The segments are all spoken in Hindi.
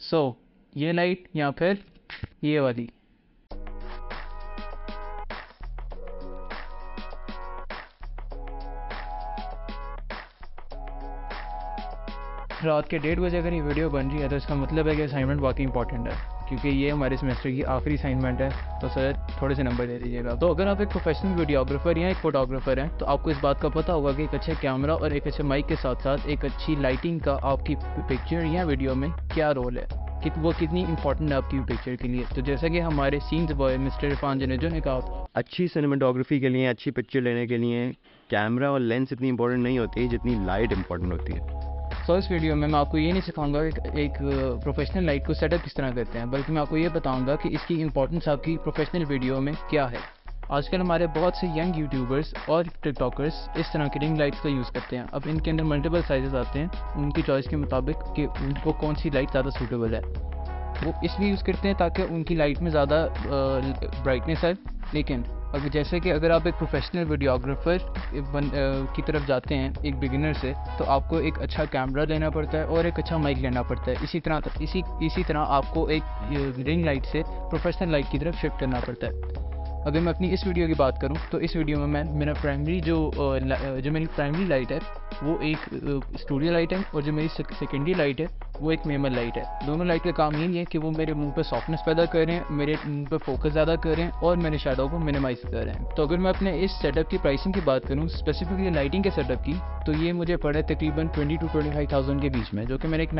सो so, ये लाइट या फिर ये वाली। रात के डेढ़ बजे अगर ये वीडियो बन रही है तो इसका मतलब है कि असाइनमेंट वाकई इंपॉर्टेंट है। क्योंकि ये हमारे सेमेस्टर की आखिरी असाइनमेंट है तो सर थोड़े से नंबर दे दीजिएगा। तो अगर आप एक प्रोफेशनल वीडियोग्राफर या एक फोटोग्राफर हैं तो आपको इस बात का पता होगा कि एक अच्छे कैमरा और एक अच्छे माइक के साथ साथ एक अच्छी लाइटिंग का आपकी पिक्चर या वीडियो में क्या रोल है? कि वो कितनी इंपॉर्टेंट है आपकी पिक्चर के लिए? तो जैसा कि हमारे सीन्स बॉय मिस्टर इरफान जनेजो ने कहा, अच्छी सिनेमाटोग्राफी के लिए, अच्छी पिक्चर लेने के लिए कैमरा और लेंस इतनी इंपॉर्टेंट नहीं होती, जितनी लाइट इंपॉर्टेंट होती है। इस वीडियो में मैं आपको ये नहीं सिखाऊँगा कि एक प्रोफेशनल लाइट को सेटअप किस तरह करते हैं, बल्कि मैं आपको ये बताऊँगा कि इसकी इंपॉर्टेंस आपकी प्रोफेशनल वीडियो में क्या है। आजकल हमारे बहुत से यंग यूट्यूबर्स और टिकटॉकर्स इस तरह की रिंग लाइट्स का यूज़ करते हैं। अब इनके अंदर मल्टीपल साइजेस आते हैं। उनकी चॉइस के मुताबिक कि उनको कौन सी लाइट ज़्यादा सूटेबल है। वो इसलिए यूज़ करते हैं ताकि उनकी लाइट में ज़्यादा ब्राइटनेस आए। लेकिन अगर जैसे कि अगर आप एक प्रोफेशनल वीडियोग्राफर की तरफ़ जाते हैं, एक बिगिनर से तो आपको एक अच्छा कैमरा लेना पड़ता है और एक अच्छा माइक लेना पड़ता है। इसी तरह, इसी इसी तरह आपको एक रिंग लाइट से प्रोफेशनल लाइट की तरफ़ शिफ्ट करना पड़ता है। अगर मैं अपनी इस वीडियो की बात करूँ तो इस वीडियो में मैं, मेरा प्राइमरी जो जो मेरी प्राइमरी लाइट है, वो एक स्टूडियो लाइट है और जो मेरी सेकेंडरी लाइट है, वो एक मेमल लाइट है। दोनों लाइट का काम यही है कि वो मेरे मुँह पे सॉफ्टनेस पैदा कर रहे हैं, मेरे मुँह पे फोकस ज़्यादा कर रहे हैं और मेरे शेडो को मिनिमाइज कर रहे हैं। तो अगर मैं अपने इस सेटअप की प्राइसिंग की बात करूँ स्पेसिफिकली लाइटिंग के सेटअप की तो ये मुझे पड़े तकरीबन twenty two twenty five thousand के बीच में, जो कि मैंने एक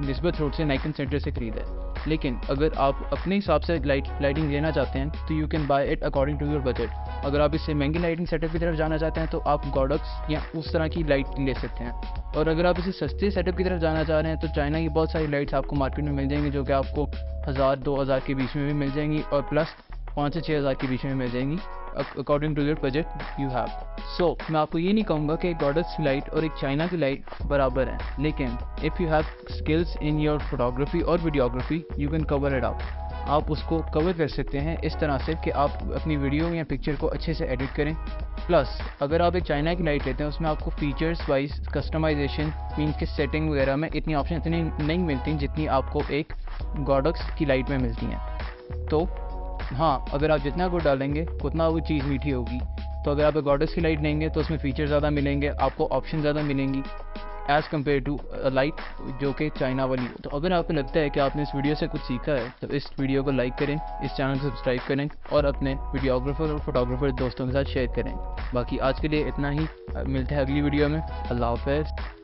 नस्बत रोड से नाइकन सेंटर से खरीदा है। लेकिन अगर आप अपने हिसाब से लाइट लाइटिंग लेना चाहते हैं तो you can buy it according to your budget अगर आप इससे महँगी लाइटिंग सेटअप की तरफ़ जाना चाहते हैं तो आप गॉडक्स या उस तरह की लाइट ले सकते हैं। और अगर आप इसे सस्ते सेटअप की तरफ़ जाना चाह रहे हैं तो चाइना की बहुत सारी लाइट्स आपको मार्केट में मिल जाएँगी, जो कि आपको हज़ार, दो हज़ार के बीच में भी मिल जाएँगी और प्लस पाँच से छः हज़ार के बीच में मिल जाएँगी according to your budget you have so मैं आपको ये नहीं कहूँगा कि गॉडस की लाइट और एक चाइना की लाइट बराबर है, लेकिन if you have skills in your photography और videography you can cover it up आप उसको कवर कर सकते हैं इस तरह से कि आप अपनी वीडियो या पिक्चर को अच्छे से एडिट करें। प्लस अगर आप एक चाइना की लाइट लेते हैं, उसमें आपको फीचर्स वाइज कस्टमाइजेशन मीन के सेटिंग वगैरह में इतनी ऑप्शन इतनी नहीं मिलती जितनी आपको एक गॉडक्स की लाइट में मिलती हैं। तो हाँ अगर आप जितना गुड़ डालेंगे, उतना वो चीज़ मीठी होगी। तो अगर आप गॉडक्स की लाइट लेंगे तो उसमें फ़ीचर ज़्यादा मिलेंगे, आपको ऑप्शन ज़्यादा मिलेंगी। एज़ कंपेयर टू लाइट जो कि चाइना वाली तो अगर आपको लगता है कि आपने इस वीडियो से कुछ सीखा है तो इस वीडियो को लाइक करें, इस चैनल को सब्सक्राइब करें और अपने वीडियोग्राफर और फोटोग्राफर दोस्तों के साथ शेयर करें। बाकी आज के लिए इतना ही। मिलते हैं अगली वीडियो में। अल्लाह हाफ़